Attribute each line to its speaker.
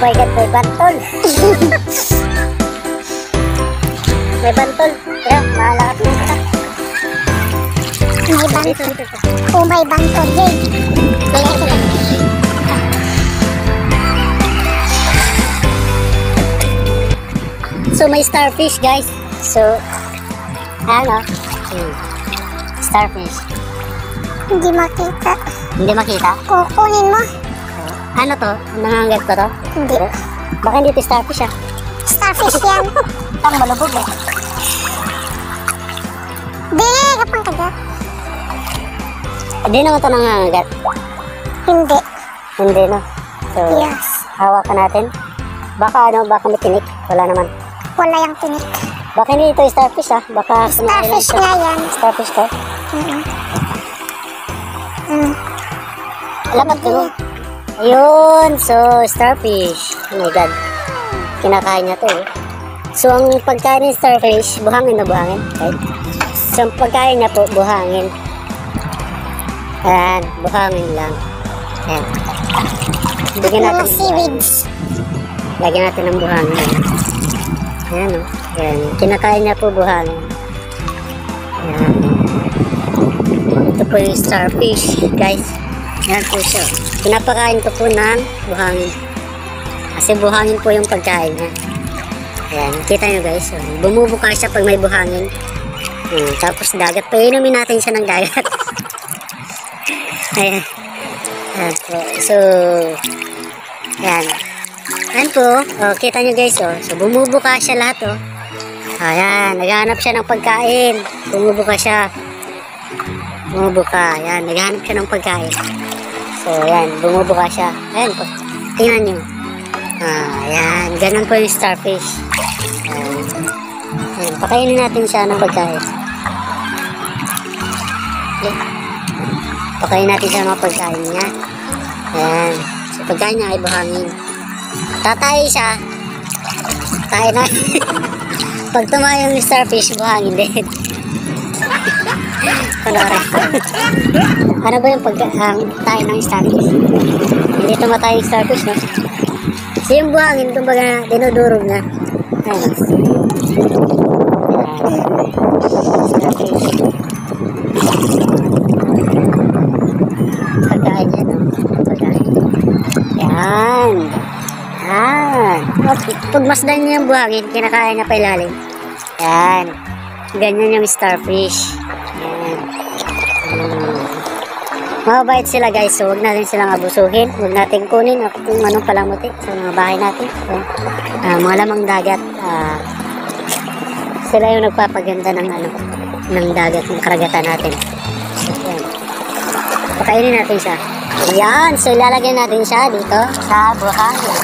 Speaker 1: my God, may bantol. may bantol. Kaya, mahalakat mo ka.
Speaker 2: May bantol. Oh, may bantol. Kaya sila.
Speaker 1: So, may starfish, guys. So, ano? Starfish.
Speaker 2: Hindi makita.
Speaker 1: Hindi makita.
Speaker 2: Kukunin mo.
Speaker 1: Ano to? Nangangat ko to?
Speaker 2: Hindi.
Speaker 1: Baka hindi to starfish ah.
Speaker 2: Starfish yan.
Speaker 1: Ang malubog eh.
Speaker 2: Di, kapang kagat.
Speaker 1: Hindi naman to nangangagat.
Speaker 2: Hindi.
Speaker 1: Hindi no. So,
Speaker 2: Yes.
Speaker 1: hawakan natin. Baka ano, baka may tinik. Wala naman.
Speaker 2: Wala yung tinik.
Speaker 1: Baka hindi ito starfish ah. Baka
Speaker 2: Starfish nga yan.
Speaker 1: Starfish to.
Speaker 2: Mm-mm. Mm.
Speaker 1: Alamat ko. Ayun. So, starfish. Oh my God. Kinakain niya to eh. So, ang pagkain ng starfish, buhangin na buhangin. Right? So, ang pagkain niya po, buhangin. Ayan. Buhangin lang. Ayan. Bigyan
Speaker 2: Mga
Speaker 1: natin.
Speaker 2: seaweeds.
Speaker 1: Lagyan natin ng buhangin. Ayan o. Ayan. Kinakain niya po buhangin. Ayan. Ito po yung starfish, guys. Ayan po siya. Pinapakain ko po ng buhangin. Kasi buhangin po yung pagkain niya. Ayan. Kita nyo guys. Bumubuka siya pag may buhangin. Ayan. Tapos dagat. Painumin natin siya ng dagat. Ayan. So, ayan. Ayan po, oh, kita nyo guys, oh. So, bumubuka siya lahat, oh. Ayan, naghahanap siya ng pagkain. Bumubuka siya. Bumubuka, ayan, naghahanap siya ng pagkain. So, ayan, bumubuka siya. Ayan po, tingnan nyo. Ah, ayan, ganun po yung starfish. Ayan, ayan pakainin natin siya ng pagkain. Okay. Pakainin natin siya ng pagkain niya. Ayan, so pagkain niya ay buhangin. Tatay siya. Tayo na. Pag tumayo yung starfish, buhangin din. Panoorin. ano ba yung pag ang tayo ng starfish? Hindi tumatay yung starfish, no? So yung buhangin, kumbaga, dinudurog na. Ayun. Starfish. Pagkain yan, no? Pagkain. Yan. Yan. Okay. Pag masdan niya yung buhangin, kinakain niya pa ilalim. Yan. Ganyan yung starfish. Mababait sila guys, so huwag natin silang abusuhin. Huwag natin kunin at kung anong palamuti sa mga bahay natin. So, ah, mga lamang dagat, ah, sila yung nagpapaganda ng ano, ng dagat, ng karagatan natin. Yan. Pakainin natin siya. Yan, so ilalagay natin siya dito sa buhangin.